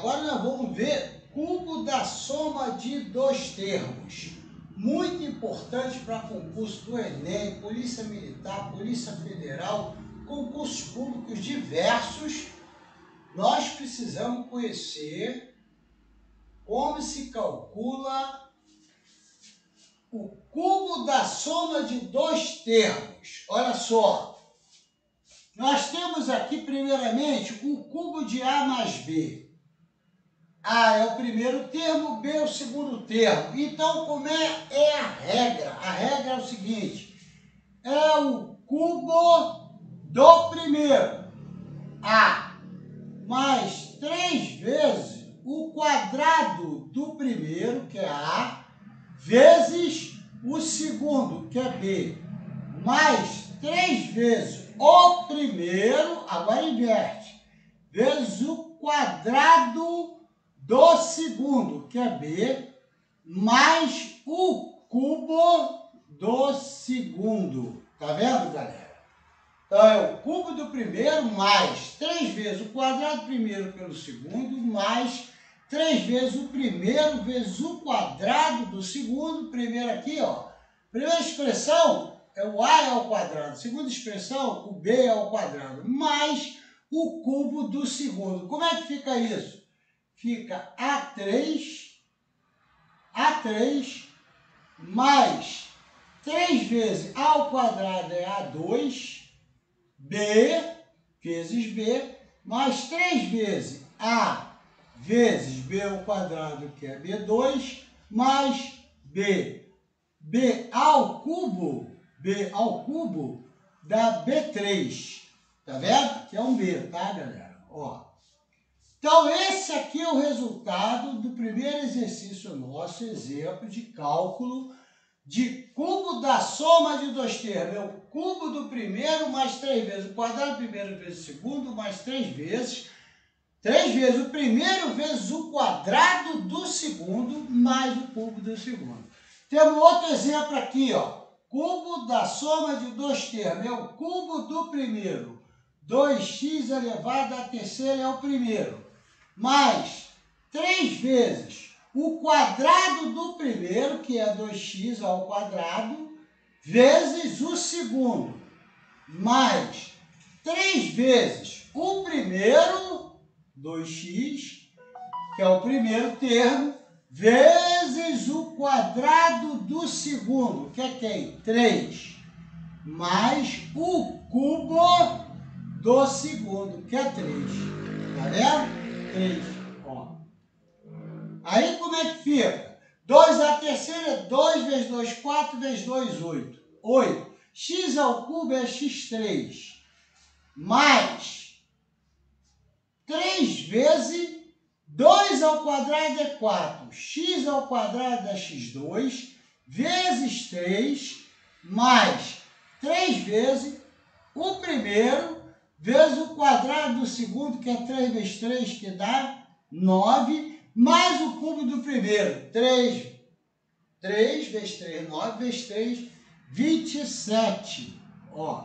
agora nós vamos ver cubo da soma de dois termos. Muito importante para concurso do Enem, Polícia Militar, Polícia Federal, concursos públicos diversos. Nós precisamos conhecer como se calcula o cubo da soma de dois termos. Olha só. Nós temos aqui, primeiramente, o cubo de A mais B. A é o primeiro termo, B é o segundo termo. Então, como é, é a regra? A regra é o seguinte, é o cubo do primeiro, A, mais três vezes o quadrado do primeiro, que é A, vezes o segundo, que é B, mais três vezes o primeiro, agora inverte, vezes o quadrado do segundo, que é B, mais o cubo do segundo. Tá vendo, galera? Então, é o cubo do primeiro mais três vezes o quadrado do primeiro pelo segundo, mais três vezes o primeiro vezes o quadrado do segundo. Primeiro aqui, ó. Primeira expressão é o A ao quadrado. Segunda expressão, o B ao quadrado. Mais o cubo do segundo. Como é que fica isso? Fica A3, A3, mais 3 vezes A ao quadrado é A2, B, vezes B, mais 3 vezes A vezes B ao quadrado, que é B2, mais B. B ao cubo, B ao cubo, dá B3. Tá vendo? Que é um B, tá, galera? Ó. Então, esse aqui é o resultado do primeiro exercício nosso, exemplo de cálculo de cubo da soma de dois termos. É o cubo do primeiro mais três vezes o quadrado do primeiro vezes o segundo, mais três vezes Três vezes o primeiro vezes o quadrado do segundo mais o cubo do segundo. Temos outro exemplo aqui, ó. Cubo da soma de dois termos. É o cubo do primeiro. 2x elevado à terceira é o primeiro. Mais três vezes o quadrado do primeiro, que é 2x ao quadrado, vezes o segundo. Mais três vezes o primeiro 2x, que é o primeiro termo, vezes o quadrado do segundo, que é quem? 3, mais o cubo do segundo, que é 3. Tá vendo? 3, ó. Aí como é que fica? 2 a terceira é 2 vezes 2, 4 vezes 2, 8. 8. x ao cubo é x3. Mais 3 vezes 2 ao quadrado é 4. x ao quadrado é x2 vezes 3 mais 3 vezes o primeiro vezes o quadrado do segundo, que é 3 vezes 3, que dá 9, mais o cubo do primeiro. 3, 3 vezes 3, 9 vezes 3, 27. Ó,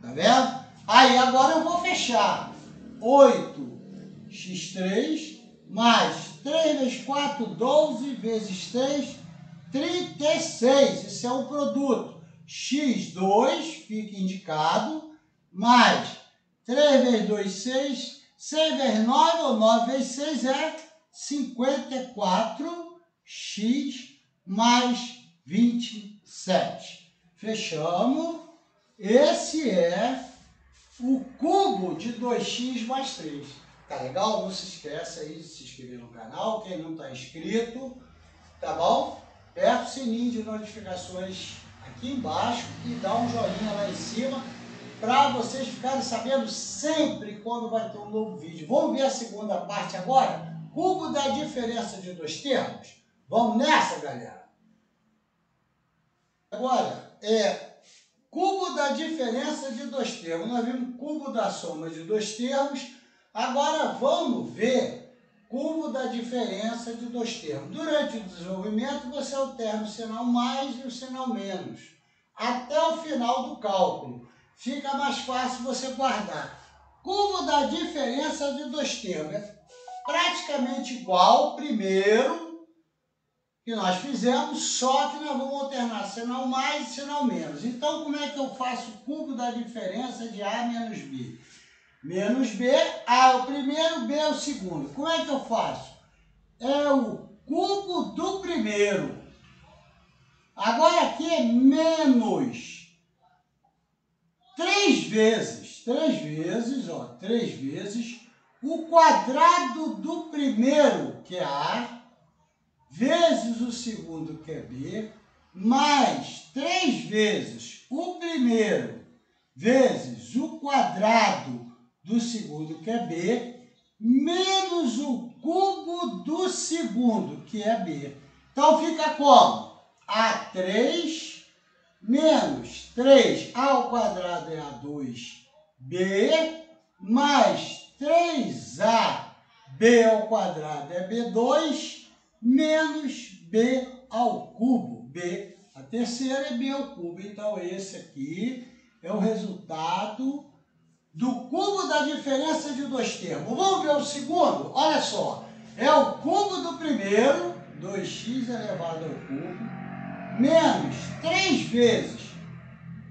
tá vendo? Aí agora eu vou fechar. 8x3 mais 3 vezes 4, 12 vezes 3, 36. Esse é o produto. x2 fica indicado, mais 3 vezes 2, 6, 6 vezes 9, ou 9 vezes 6 é 54x mais 27. Fechamos. Esse é o cubo de 2x mais 3. Tá legal? Não se esqueça aí de se inscrever no canal, quem não está inscrito, tá bom? Aperta o sininho de notificações aqui embaixo e dá um joinha lá em cima para vocês ficarem sabendo sempre quando vai ter um novo vídeo. Vamos ver a segunda parte agora? Cubo da diferença de dois termos? Vamos nessa, galera? Agora, é Cubo da diferença de dois termos. Nós vimos cubo da soma de dois termos. Agora vamos ver cubo da diferença de dois termos. Durante o desenvolvimento, você alterna o sinal mais e o sinal menos. Até o final do cálculo. Fica mais fácil você guardar. Cubo da diferença de dois termos. praticamente igual ao primeiro que nós fizemos, só que nós vamos alternar sinal mais e sinal menos. Então, como é que eu faço o cubo da diferença de A menos B? Menos B, A é o primeiro, B é o segundo. Como é que eu faço? É o cubo do primeiro. Agora aqui é menos. Três vezes, três vezes, ó, três vezes, o quadrado do primeiro, que é A, vezes o segundo, que é B, mais três vezes o primeiro, vezes o quadrado do segundo, que é B, menos o cubo do segundo, que é B. Então fica como? A3 menos 3 ao quadrado é A2B, mais 3A B ao quadrado é B2, menos B ao cubo. B, a terceira é B ao cubo. Então, esse aqui é o resultado do cubo da diferença de dois termos. Vamos ver o segundo? Olha só, é o cubo do primeiro, 2x elevado ao cubo, menos 3 vezes.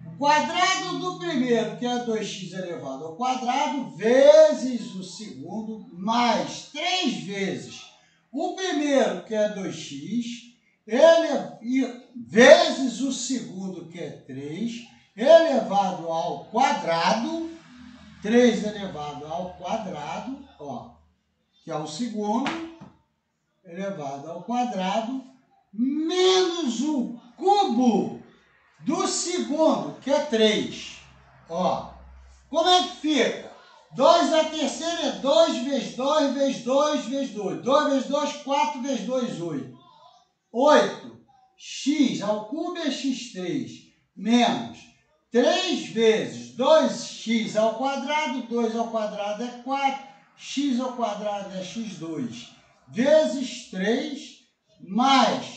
O quadrado do primeiro, que é 2x elevado ao quadrado, vezes o segundo, mais 3 vezes. O primeiro, que é 2x, ele, vezes o segundo, que é 3, elevado ao quadrado, 3 elevado ao quadrado, ó, que é o segundo, elevado ao quadrado, menos o cubo do segundo, que é 3. Ó, como é que fica? 2 a terceira é 2 vezes 2 vezes 2 vezes 2. 2 vezes 2, 4 vezes 2, 8. 8. x ao cubo é x3 menos 3 vezes 2x ao quadrado, 2 ao quadrado é 4, x ao quadrado é x2, vezes 3, mais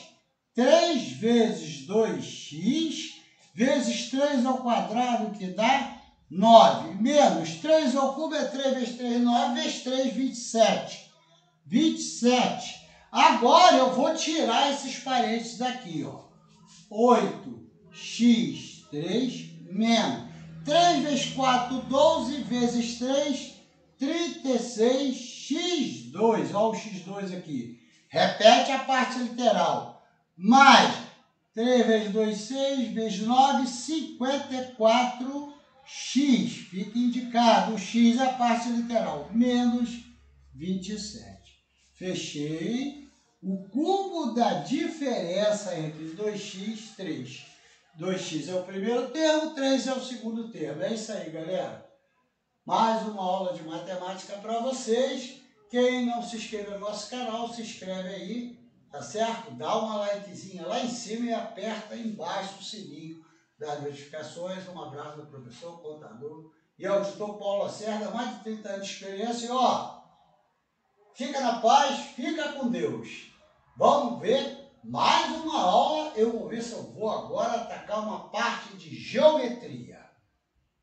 3 vezes 2x, vezes 3 ao quadrado, que dá 9, menos 3 ao cubo é 3 vezes 3, 9, vezes 3, 27. 27. Agora eu vou tirar esses parênteses daqui, ó. 8x3 menos 3 vezes 4, 12, vezes 3, 36, x2. Olha o x2 aqui. Repete a parte literal mais 3 vezes 2, 6, vezes 9, 54x. Fica indicado o x a parte literal, menos 27. Fechei o cubo da diferença entre 2x e 3. 2x é o primeiro termo, 3 é o segundo termo. É isso aí, galera. Mais uma aula de matemática para vocês. Quem não se inscreveu no nosso canal, se inscreve aí tá certo? Dá uma likezinha lá em cima e aperta embaixo o sininho das notificações. Um abraço do professor, contador e auditor Paulo Lacerda, mais de 30 anos de experiência. E ó, fica na paz, fica com Deus. Vamos ver mais uma aula. Eu vou ver se eu vou agora atacar uma parte de geometria.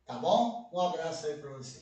Tá bom? Um abraço aí para você.